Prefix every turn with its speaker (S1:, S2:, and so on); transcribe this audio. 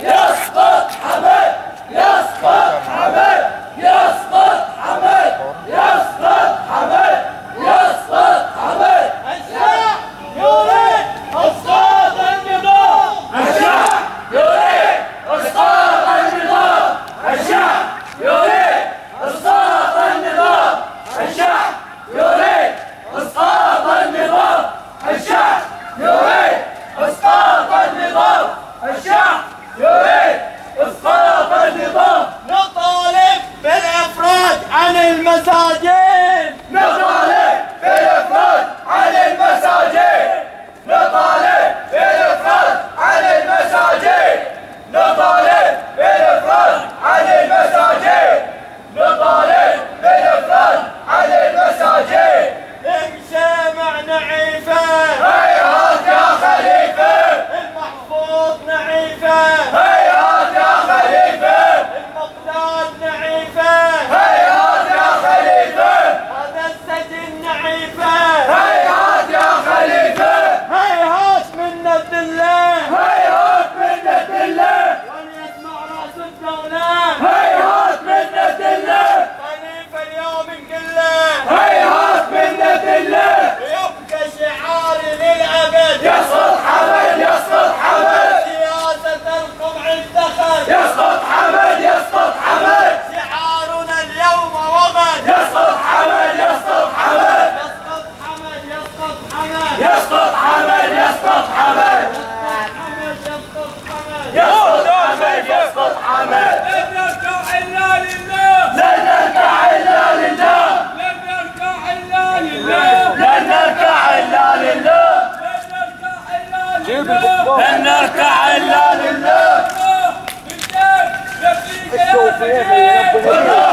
S1: يسقط حمد يسقط حمد يسقط حمد يسقط حمد يسقط حمد
S2: الشعب يريد اسقاط النظام
S1: الشعب يريد اسقاط النظام الشعب يريد اسقاط النظام الشعب يريد اسقاط النظام الشعب يريد اسقاط النظام الشعب يريد إسقاط النظام.
S2: نطالب بالإفراج عن المساجين
S1: نطالب بالافراد عن المساجين نطالب بالافراد عن المساجين نطالب بالافراد عن المساجين نطالب بالافراد عن المساجين
S2: امشي مع نعيفه
S1: هيهات يا خليفه
S2: المحفوظ نعيفه
S1: هيهات يا خليفه
S2: المقداد نعيفه
S1: هيهات يا خليفه
S2: هذا السجن نعيفه
S1: هيهات يا خليفه
S2: هيهات من الذله
S1: هيهات منة الله
S2: وليسمع راس الدولة
S1: هيهات منة الله
S2: خليفه اليوم نقله
S1: هيهات منة الله
S2: يبقى شعاري للابد
S1: يسقط حمد يسقط حمد
S2: سياسه القمع الدخل
S1: يسقط حمد يسقط حمد
S2: شعارنا اليوم وغد
S1: يسقط حمد يسقط حمد
S2: يسقط حمد يسقط حمد
S1: يسقط حمد يسقط حمد
S2: حمد يسقط حمد
S1: يسقط حمد يسقط حمد
S3: لن نركع إلا لله
S1: لن نركع إلا لله
S3: لن نركع إلا لله
S1: لن نركع إلا لله
S3: لله
S1: لن نركع إلا لله
S3: بالله يا سجين